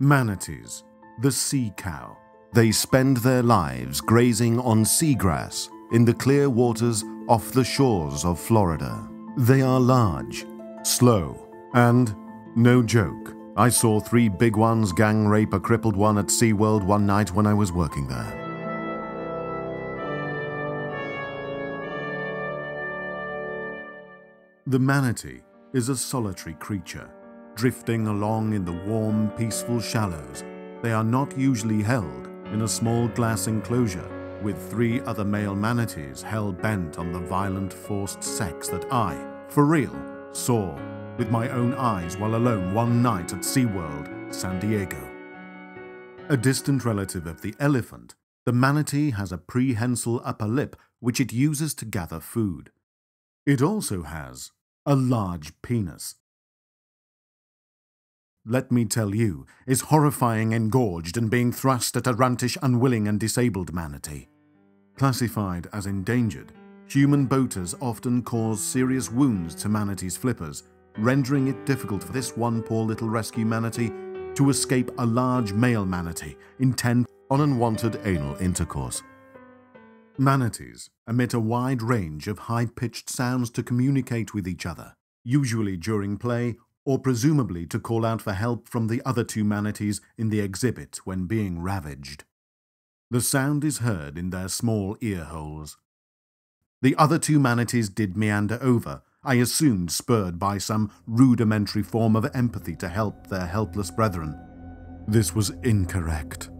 Manatees, the sea cow. They spend their lives grazing on seagrass in the clear waters off the shores of Florida. They are large, slow, and, no joke, I saw three big ones gang rape a crippled one at SeaWorld one night when I was working there. The manatee is a solitary creature, drifting along in the warm, peaceful shallows. They are not usually held in a small glass enclosure with three other male manatees hell bent on the violent forced sex that I, for real, saw with my own eyes while alone one night at SeaWorld, San Diego. A distant relative of the elephant, the manatee has a prehensile upper lip which it uses to gather food. It also has a large penis. Let me tell you, is horrifying engorged and being thrust at a rantish, unwilling and disabled manatee. Classified as endangered, human boaters often cause serious wounds to manatees' flippers, rendering it difficult for this one poor little rescue manatee to escape a large male manatee intent on unwanted anal intercourse. Manatees emit a wide range of high-pitched sounds to communicate with each other, usually during play or presumably to call out for help from the other two manatees in the exhibit when being ravaged. The sound is heard in their small ear holes. The other two manatees did meander over, I assumed spurred by some rudimentary form of empathy to help their helpless brethren. This was incorrect.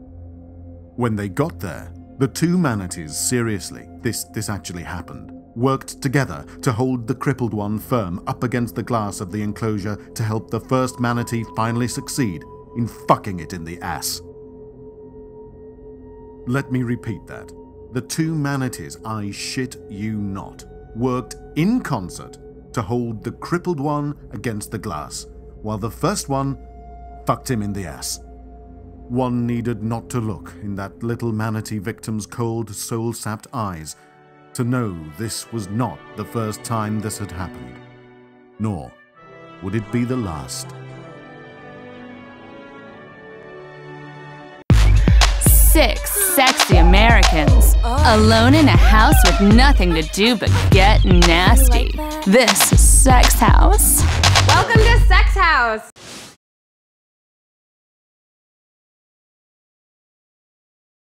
When they got there, the two manatees seriously, this, this actually happened, worked together to hold the crippled one firm up against the glass of the enclosure to help the first manatee finally succeed in fucking it in the ass. Let me repeat that. The two manatees, I shit you not, worked in concert to hold the crippled one against the glass, while the first one fucked him in the ass. One needed not to look in that little manatee victim's cold, soul sapped eyes to know this was not the first time this had happened, nor would it be the last. Six sexy Americans alone in a house with nothing to do but get nasty. This is Sex House. Welcome to Sex House.